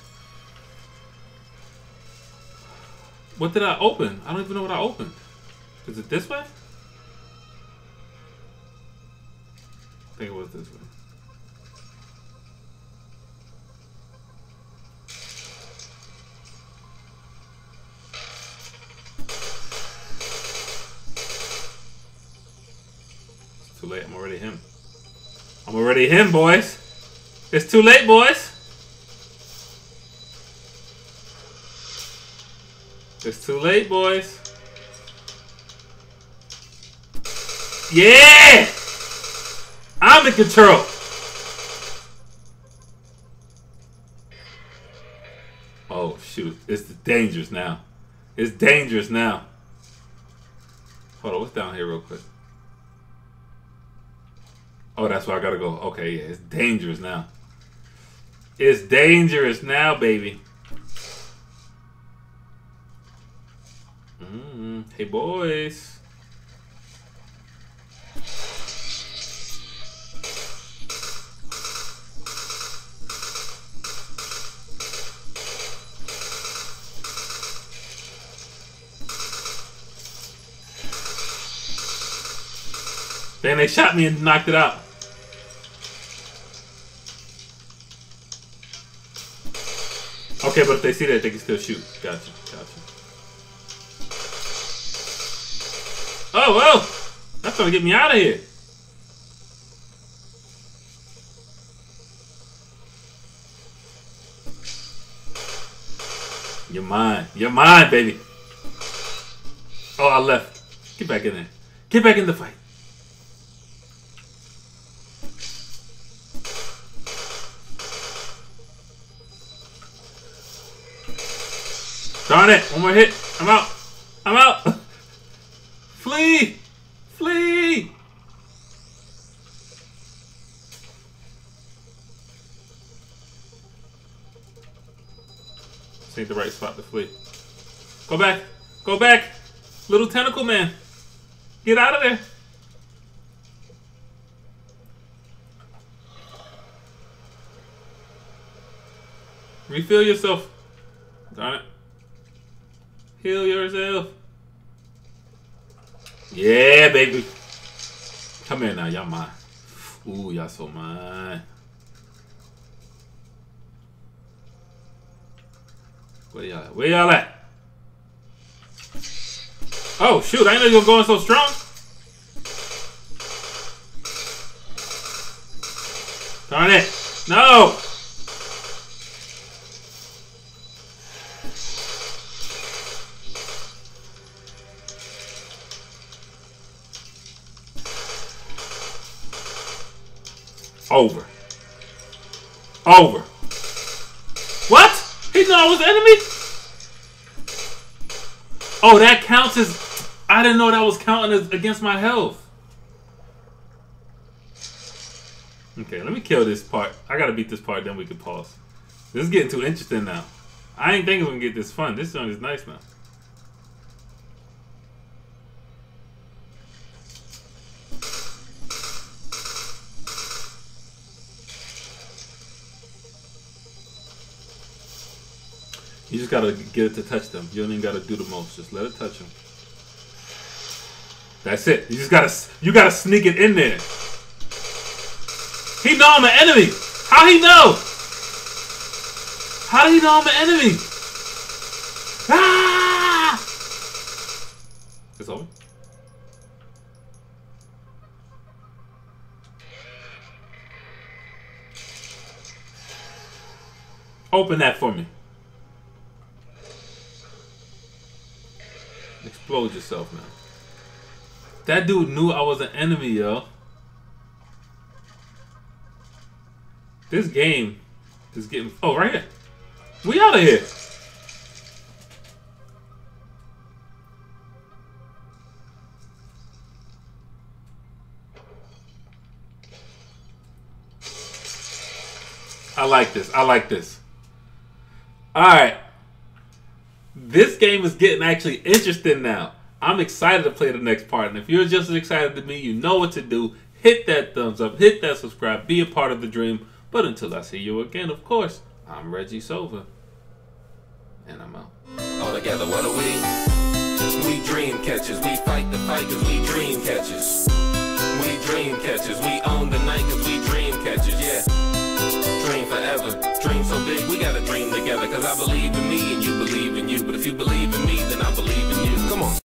What did I open? I don't even know what I opened. Is it this way? I think it was this way. It's too late. I'm already him. I'm already him, boys. It's too late, boys. It's too late, boys. Yeah! I'm in control. Oh, shoot. It's dangerous now. It's dangerous now. Hold on, what's down here real quick? Oh, that's where I gotta go. Okay, yeah, it's dangerous now. It's dangerous now, baby. Mm, hey, boys. Then they shot me and knocked it out. Okay, but if they see that, they can still shoot. Gotcha, gotcha. Oh, well! That's gonna get me out of here. You're mine. You're mine, baby. Oh, I left. Get back in there. Get back in the fight. Darn it! One more hit. I'm out. I'm out. Flee! Flee! This ain't the right spot to flee. Go back. Go back. Little tentacle man. Get out of there. Refill yourself. Heal yourself. Yeah, baby. Come here now, y'all mine. Ooh, y'all so mine. Where y'all at? Where y'all at? Oh, shoot. I didn't know you were going so strong. Darn it. No. Oh, that counts as... I didn't know that was counting as against my health. Okay, let me kill this part. I gotta beat this part, then we can pause. This is getting too interesting now. I ain't thinking we can get this fun. This song is nice now. You just gotta get it to touch them. You don't even gotta do the most. Just let it touch them. That's it. You just gotta you gotta sneak it in there. He know I'm an enemy. How he know? How do he know I'm an enemy? Ah! It's over. Open that for me. Explode yourself man. That dude knew I was an enemy, yo. This game is getting... Oh, right here. We out of here. I like this. I like this. All right. This game is getting actually interesting now. I'm excited to play the next part. And if you're just as excited as me, you know what to do. Hit that thumbs up, hit that subscribe, be a part of the dream. But until I see you again, of course, I'm Reggie Sova. And I'm out. All together, what are we? We dream catchers. We fight the fight cause we dream catchers. We dream catchers. We own the night cause we dream catchers, yeah. Dream forever. Dream so big, we gotta dream together. Cause I believe in me and you believe in you. But if you believe in me, then I believe in you.